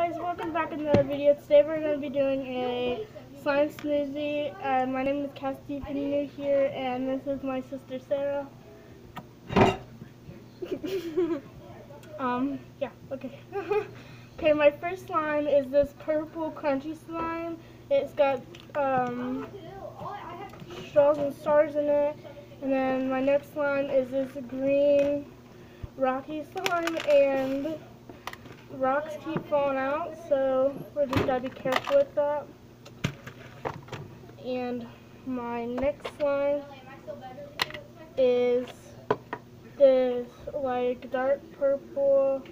guys, welcome back to another video. Today we're going to be doing a slime smoothie. Uh, my name is Cassidy here, and this is my sister Sarah. um, yeah, okay. okay, my first slime is this purple crunchy slime. It's got um, straws and stars in it. And then my next slime is this green rocky slime and rocks keep falling out, so we're just gotta be careful with that. And my next slime is this like dark purple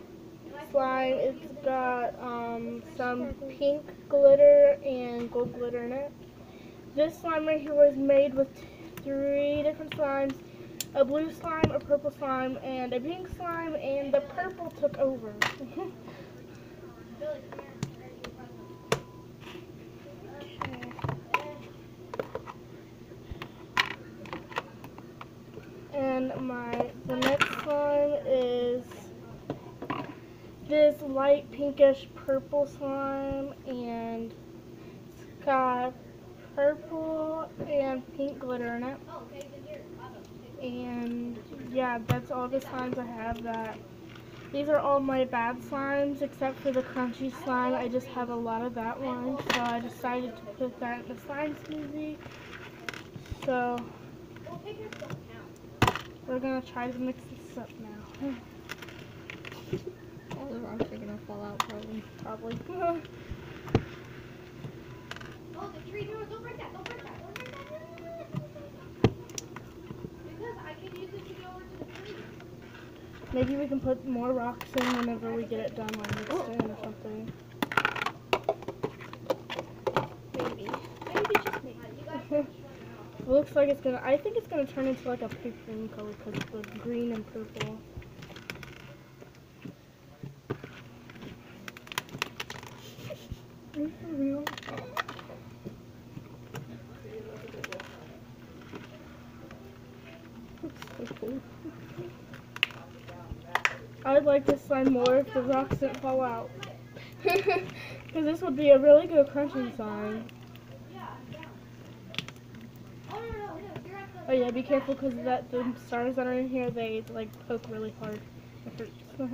slime. It's got um, some pink glitter and gold glitter in it. This slime right here was made with three different slimes a blue slime, a purple slime, and a pink slime, and the purple took over. And my the next slime is this light pinkish purple slime, and it's got purple and pink glitter in it. Oh, And yeah, that's all the slimes I have that. These are all my bad slimes except for the crunchy slime. I just have a lot of that one. So I decided to put that in the slime smoothie. So we're going to try to mix this up now. All the rocks are going to fall out probably. Probably. oh, the tree doors, don't break that, don't break that. Maybe we can put more rocks in whenever we get it done, like mixed oh. in or something. Maybe. Maybe just maybe. it looks like it's gonna, I think it's gonna turn into like a pink green color because the green and purple. real? Looks so cool. I'd like this slime more if the rocks didn't fall out. Because this would be a really good crunching slime. Oh yeah, be careful because that the stars that are in here, they like poke really hard.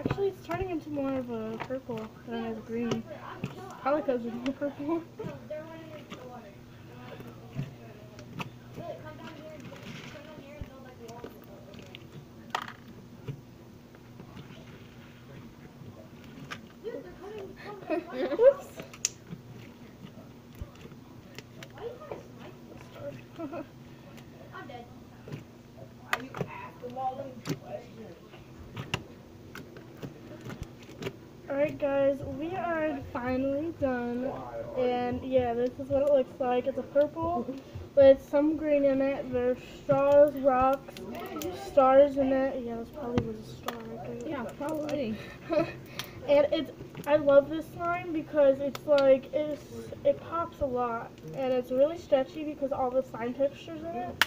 Actually, it's turning into more of a purple than a green. Probably because it's purple. Alright guys, we are finally done. And yeah, this is what it looks like. It's a purple with some green in it. There's straws, rocks, stars in it. Yeah, this probably was a star right. Yeah, probably. And it's I love this slime because it's like it's it pops a lot and it's really stretchy because all the slime textures in it.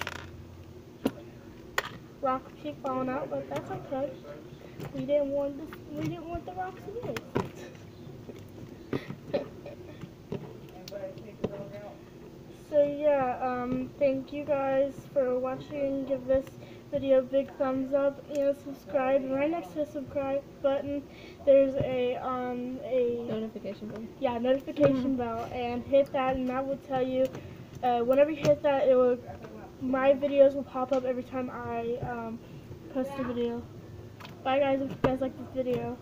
Rock keep falling out, but that's okay. We didn't want this we didn't want the rocks anyways. so yeah, um thank you guys for watching. Give this video big thumbs up and subscribe. right next to the subscribe button, there's a um a notification bell. Yeah, notification bell, and hit that, and that will tell you. Uh, whenever you hit that, it will my videos will pop up every time I um, post a video. Bye guys, if you guys like this video.